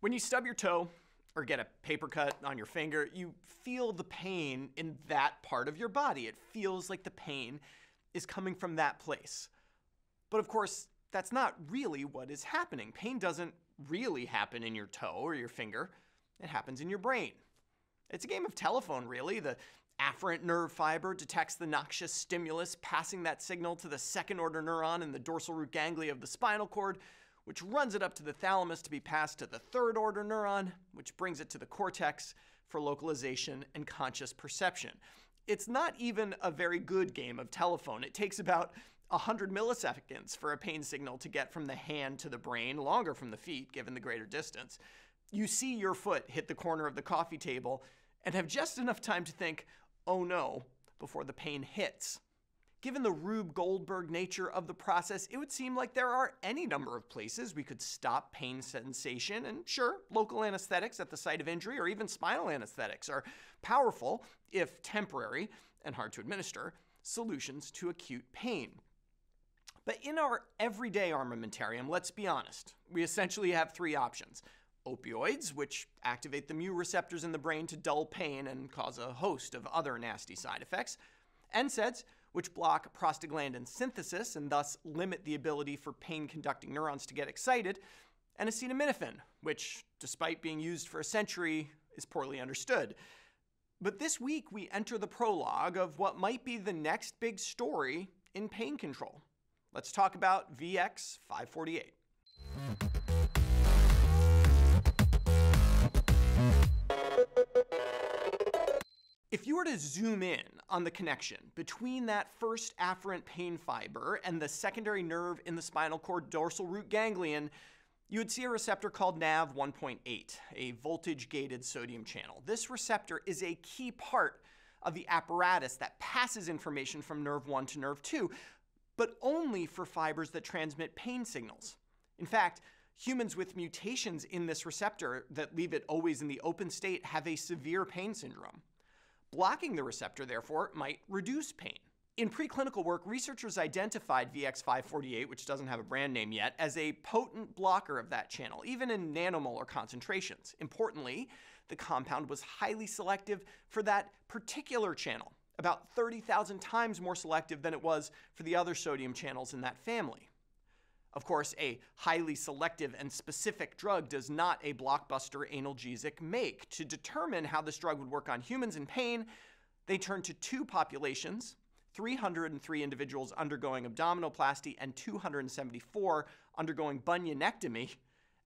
When you stub your toe or get a paper cut on your finger, you feel the pain in that part of your body. It feels like the pain is coming from that place. But of course, that's not really what is happening. Pain doesn't really happen in your toe or your finger, it happens in your brain. It's a game of telephone, really. The afferent nerve fiber detects the noxious stimulus, passing that signal to the second order neuron in the dorsal root ganglia of the spinal cord, which runs it up to the thalamus to be passed to the third order neuron, which brings it to the cortex for localization and conscious perception. It's not even a very good game of telephone. It takes about 100 milliseconds for a pain signal to get from the hand to the brain, longer from the feet, given the greater distance. You see your foot hit the corner of the coffee table and have just enough time to think, oh no, before the pain hits. Given the Rube Goldberg nature of the process, it would seem like there are any number of places we could stop pain sensation, and sure, local anesthetics at the site of injury or even spinal anesthetics are powerful, if temporary and hard to administer, solutions to acute pain. But in our everyday armamentarium, let's be honest, we essentially have three options. Opioids, which activate the mu receptors in the brain to dull pain and cause a host of other nasty side effects, NSAIDs, which block prostaglandin synthesis and thus limit the ability for pain conducting neurons to get excited, and acetaminophen, which, despite being used for a century, is poorly understood. But this week, we enter the prologue of what might be the next big story in pain control. Let's talk about VX 548. If you were to zoom in on the connection between that first afferent pain fiber and the secondary nerve in the spinal cord dorsal root ganglion, you would see a receptor called NAV 1.8, a voltage gated sodium channel. This receptor is a key part of the apparatus that passes information from nerve 1 to nerve 2, but only for fibers that transmit pain signals. In fact, humans with mutations in this receptor that leave it always in the open state have a severe pain syndrome. Blocking the receptor, therefore, might reduce pain. In preclinical work, researchers identified VX548, which doesn't have a brand name yet, as a potent blocker of that channel, even in nanomolar concentrations. Importantly, the compound was highly selective for that particular channel, about 30,000 times more selective than it was for the other sodium channels in that family. Of course, a highly selective and specific drug does not a blockbuster analgesic make. To determine how this drug would work on humans in pain, they turned to two populations 303 individuals undergoing abdominoplasty and 274 undergoing bunionectomy,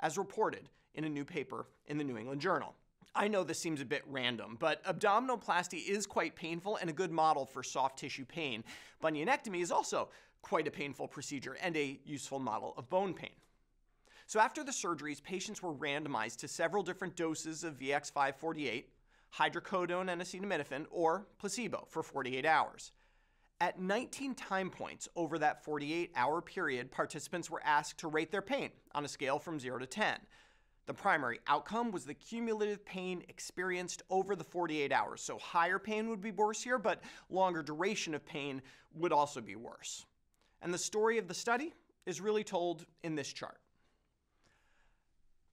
as reported in a new paper in the New England Journal. I know this seems a bit random, but abdominoplasty is quite painful and a good model for soft tissue pain. Bunionectomy is also quite a painful procedure and a useful model of bone pain. So after the surgeries, patients were randomized to several different doses of VX548, hydrocodone and acetaminophen, or placebo for 48 hours. At 19 time points over that 48 hour period, participants were asked to rate their pain on a scale from 0 to 10. The primary outcome was the cumulative pain experienced over the 48 hours. So higher pain would be worse here, but longer duration of pain would also be worse. And the story of the study is really told in this chart.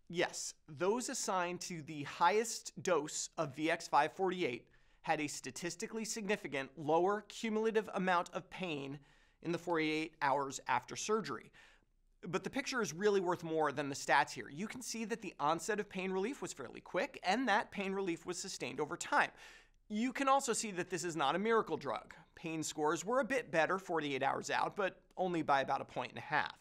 Yes, those assigned to the highest dose of VX548 had a statistically significant lower cumulative amount of pain in the 48 hours after surgery. But the picture is really worth more than the stats here. You can see that the onset of pain relief was fairly quick and that pain relief was sustained over time. You can also see that this is not a miracle drug. Pain scores were a bit better 48 hours out, but only by about a point and a half.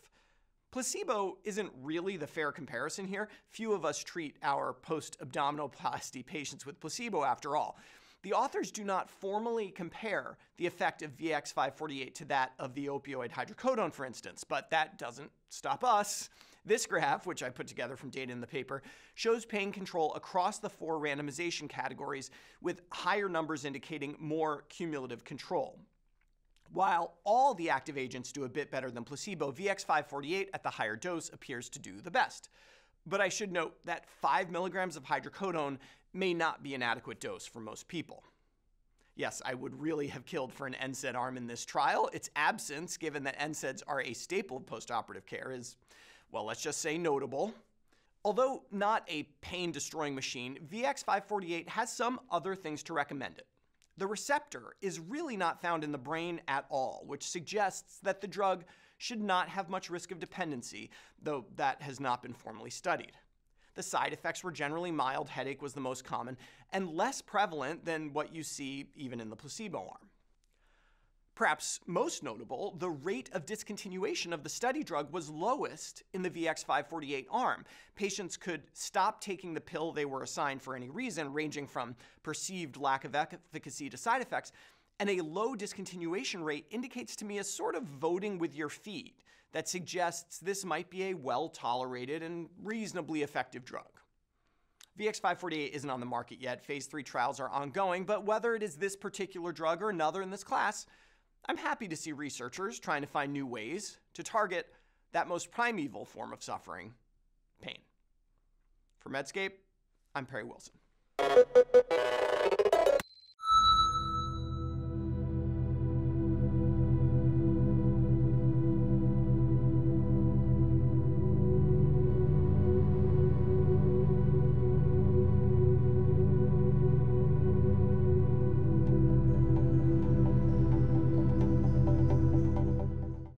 Placebo isn't really the fair comparison here. Few of us treat our post abdominoplasty patients with placebo after all. The authors do not formally compare the effect of VX548 to that of the opioid hydrocodone, for instance, but that doesn't stop us. This graph, which I put together from data in the paper, shows pain control across the four randomization categories, with higher numbers indicating more cumulative control. While all the active agents do a bit better than placebo, VX548 at the higher dose appears to do the best. But I should note that 5 milligrams of hydrocodone may not be an adequate dose for most people. Yes, I would really have killed for an NSAID arm in this trial. Its absence, given that NSAIDs are a staple of postoperative care, is, well, let's just say notable. Although not a pain destroying machine, VX548 has some other things to recommend it. The receptor is really not found in the brain at all, which suggests that the drug should not have much risk of dependency, though that has not been formally studied. The side effects were generally mild headache was the most common and less prevalent than what you see even in the placebo arm. Perhaps most notable, the rate of discontinuation of the study drug was lowest in the VX548 arm. Patients could stop taking the pill they were assigned for any reason, ranging from perceived lack of efficacy to side effects, and a low discontinuation rate indicates to me a sort of voting with your feet that suggests this might be a well tolerated and reasonably effective drug. VX548 isn't on the market yet. Phase 3 trials are ongoing, but whether it is this particular drug or another in this class, I'm happy to see researchers trying to find new ways to target that most primeval form of suffering pain. For Medscape, I'm Perry Wilson.